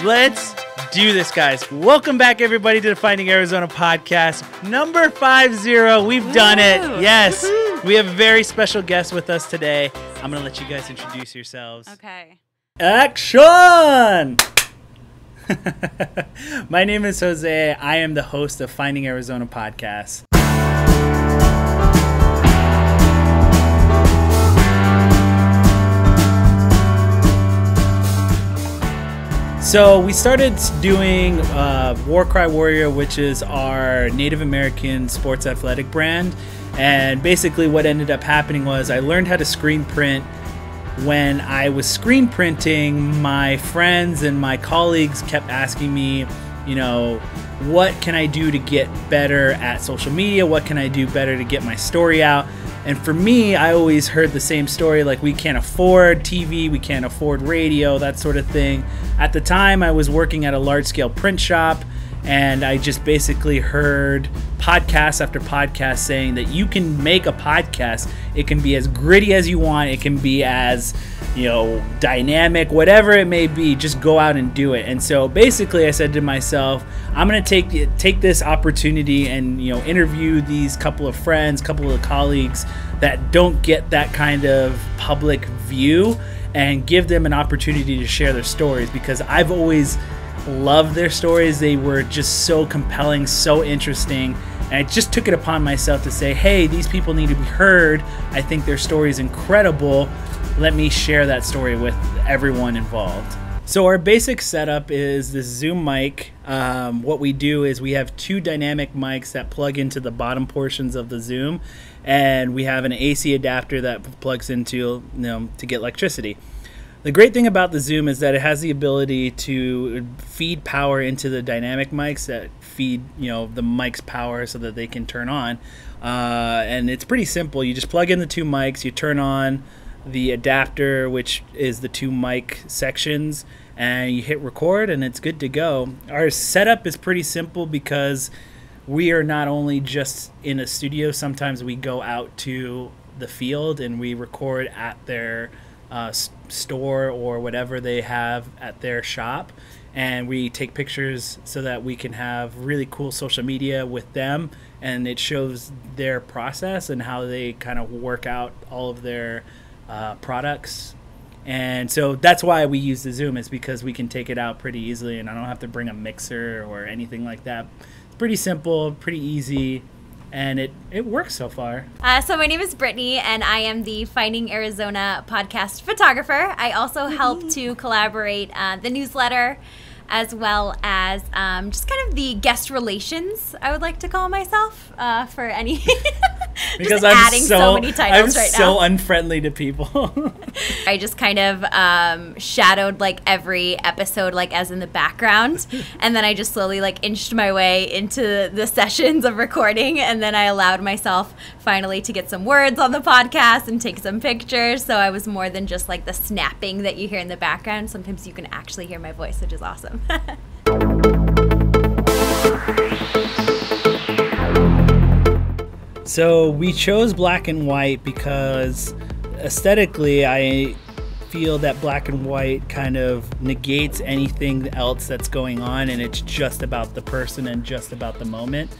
Let's do this, guys. Welcome back, everybody, to the Finding Arizona podcast, number five zero. We've done it. Yes, we have a very special guest with us today. I'm gonna let you guys introduce yourselves. Okay. Action! My name is Jose. I am the host of Finding Arizona podcast. So we started doing uh, War Cry Warrior, which is our Native American sports athletic brand. And basically, what ended up happening was I learned how to screen print. When I was screen printing, my friends and my colleagues kept asking me, you know, what can I do to get better at social media? What can I do better to get my story out? And for me, I always heard the same story like, we can't afford TV, we can't afford radio, that sort of thing. At the time, I was working at a large scale print shop, and I just basically heard podcast after podcast saying that you can make a podcast. It can be as gritty as you want, it can be as you know, dynamic, whatever it may be, just go out and do it. And so basically I said to myself, I'm going to take take this opportunity and, you know, interview these couple of friends, couple of colleagues that don't get that kind of public view and give them an opportunity to share their stories because I've always loved their stories. They were just so compelling, so interesting. And I just took it upon myself to say, hey, these people need to be heard. I think their story is incredible let me share that story with everyone involved. So our basic setup is this Zoom mic. Um, what we do is we have two dynamic mics that plug into the bottom portions of the Zoom, and we have an AC adapter that plugs into you know to get electricity. The great thing about the Zoom is that it has the ability to feed power into the dynamic mics that feed you know the mics power so that they can turn on, uh, and it's pretty simple. You just plug in the two mics, you turn on the adapter, which is the two mic sections, and you hit record and it's good to go. Our setup is pretty simple because we are not only just in a studio, sometimes we go out to the field and we record at their uh, store or whatever they have at their shop. And we take pictures so that we can have really cool social media with them. And it shows their process and how they kind of work out all of their uh, products. And so that's why we use the Zoom is because we can take it out pretty easily and I don't have to bring a mixer or anything like that. It's pretty simple, pretty easy, and it, it works so far. Uh, so my name is Brittany and I am the Finding Arizona podcast photographer. I also help to collaborate uh, the newsletter as well as um, just kind of the guest relations, I would like to call myself uh, for any. because I'm adding so, so, many titles I'm right so now. unfriendly to people. I just kind of um, shadowed like every episode, like as in the background, and then I just slowly like inched my way into the sessions of recording, and then I allowed myself finally to get some words on the podcast and take some pictures. So I was more than just like the snapping that you hear in the background. Sometimes you can actually hear my voice, which is awesome. So we chose black and white because aesthetically, I feel that black and white kind of negates anything else that's going on, and it's just about the person and just about the moment.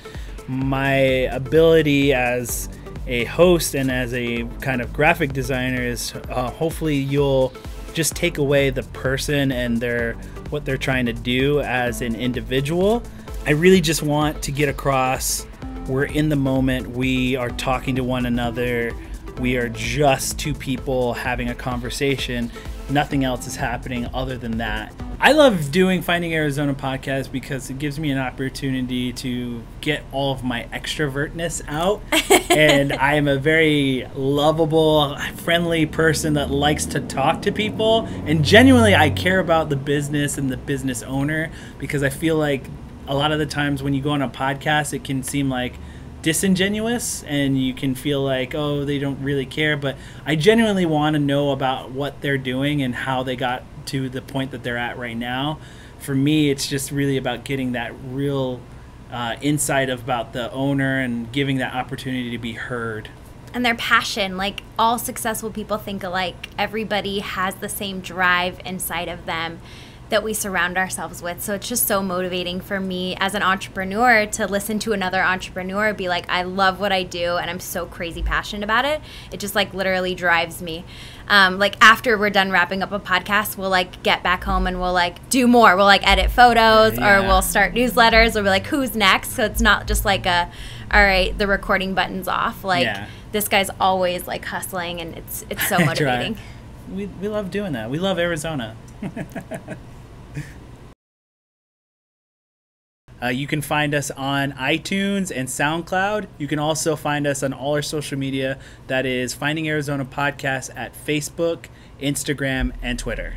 My ability as a host and as a kind of graphic designer is uh, hopefully you'll just take away the person and their what they're trying to do as an individual. I really just want to get across we're in the moment, we are talking to one another, we are just two people having a conversation. Nothing else is happening other than that. I love doing Finding Arizona podcast because it gives me an opportunity to get all of my extrovertness out. and I am a very lovable, friendly person that likes to talk to people. And genuinely, I care about the business and the business owner because I feel like a lot of the times when you go on a podcast, it can seem like disingenuous and you can feel like oh they don't really care but i genuinely want to know about what they're doing and how they got to the point that they're at right now. For me, it's just really about getting that real uh, insight about the owner and giving that opportunity to be heard. And their passion, like all successful people think alike. Everybody has the same drive inside of them that we surround ourselves with. So it's just so motivating for me as an entrepreneur to listen to another entrepreneur be like, I love what I do and I'm so crazy passionate about it. It just like literally drives me. Um, like after we're done wrapping up a podcast, we'll like get back home and we'll like do more. We'll like edit photos Yeah. or we'll start newsletters. We'll be like, who's next? So it's not just like a, all right, the recording button's off. Like Yeah. this guy's always like hustling and it's it's so motivating. We, we love doing that. We love Arizona. Uh, you can find us on iTunes and SoundCloud. You can also find us on all our social media. That is Finding Arizona Podcast at Facebook, Instagram, and Twitter.